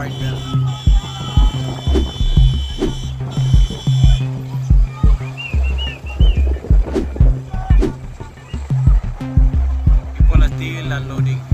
right now. people are still unloading.